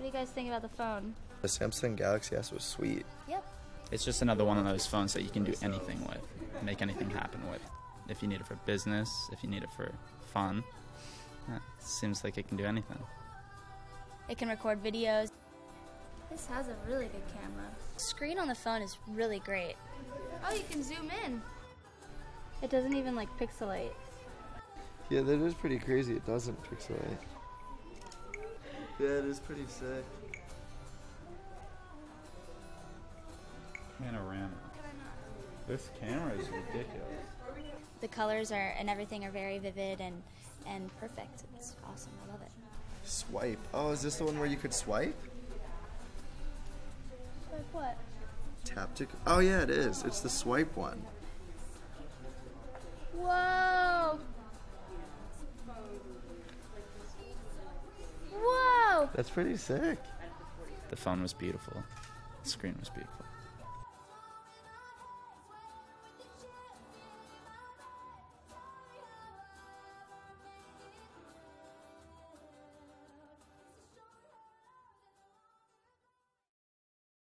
What do you guys think about the phone? The Samsung Galaxy S was sweet. Yep. It's just another one of those phones that you can do anything with, make anything happen with. If you need it for business, if you need it for fun, it seems like it can do anything. It can record videos. This has a really good camera. Screen on the phone is really great. Oh, you can zoom in. It doesn't even like pixelate. Yeah, that is pretty crazy. It doesn't pixelate. Yeah, it is pretty sick. Panorama. This camera is ridiculous. The colors are and everything are very vivid and and perfect. It's awesome. I love it. Swipe. Oh, is this the one where you could swipe? Like what? Tap to. Oh yeah, it is. It's the swipe one. That's pretty sick. The phone was beautiful. The screen was beautiful.